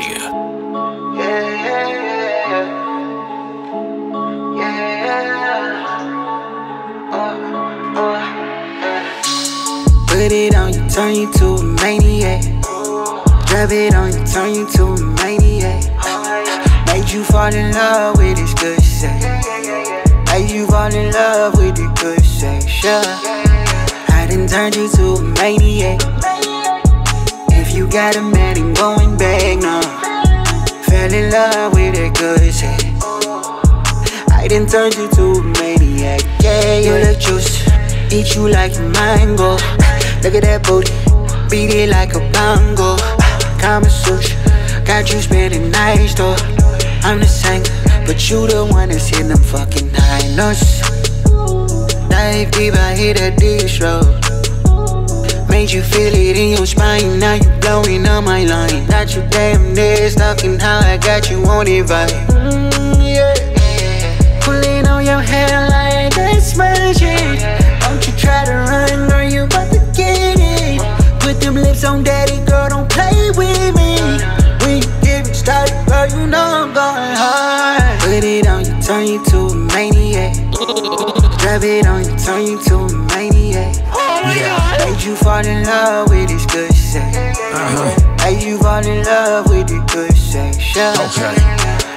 Yeah. Put it on you, turn you to a maniac. Drop it on you, turn you to a maniac. Made you fall in love with this good sex. Made you fall in love with the good sex, yeah. I done turned you to a maniac. If you got a man, ain't going back. Fell in love with that good sex. I done turned you to a maniac, yeah. You look juicy, eat you like a mango. Look at that booty, beat it like a bongo. Kama Sutra, got you spending nights though. I'm the same, but you the one that's hitting them fucking high notes. Dive deep, I hit that dish road. Made you feel it in your spine, now you blowing up my line. Not you damn near talking how I got you on it right. Mm, yeah. Pulling on your hair like that's magic. Don't you try to run, girl, you about to get it. Put them lips on daddy, girl, don't play with me. When you get it started, girl, you know I'm going hard. Put it on you, turn you to a maniac. Drop it on you, turn you to a maniac. Yeah. Made you fall in love with this good sex. Uh-huh. Made you fall in love with the good sex. Yeah. Okay.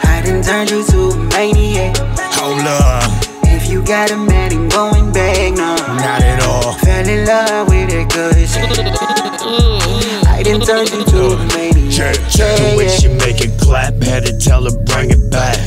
I done turned you to a maniac. Hold up. If you got a man, ain't going back, no. Not at all. Fell in love with that good sex. I done turned you to a maniac. Yeah, the way she make it clap, had to tell her bring it back.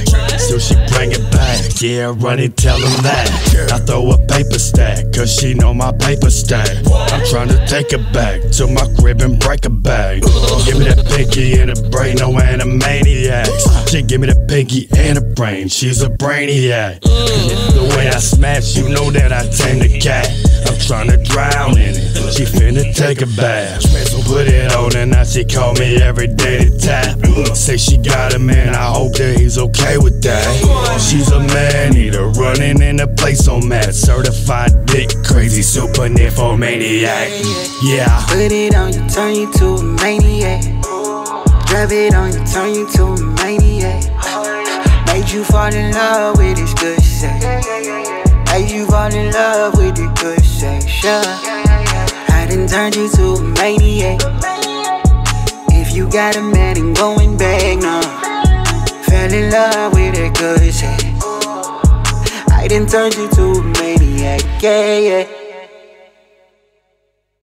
Yeah, run it, tell them that. I throw a paper stack, cause she know my paper stack. I'm trying to take her back to my crib and break her back. Give me that pinky and a brain, no animaniacs. She give me the pinky and a brain, she's a brainiac. The way I smash, you know that I tame the cat. I'm trying to drown in it, she finna take a bath. Put it on and now she call me every day to tap. Say she got a man, I hope okay with that. She's a man eater, running in a place on mad. Certified dick, crazy super nymphomaniac. Yeah. Put it on you, turn you to a maniac. Drop it on you, turn you to a maniac. Made you fall in love with this good sex. Made you fall in love with the good sex, yeah. I done turned you to a maniac. If you got a man, ain't going back, no. Fell in love with that good sex. I done turned you to a maniac, yeah, yeah.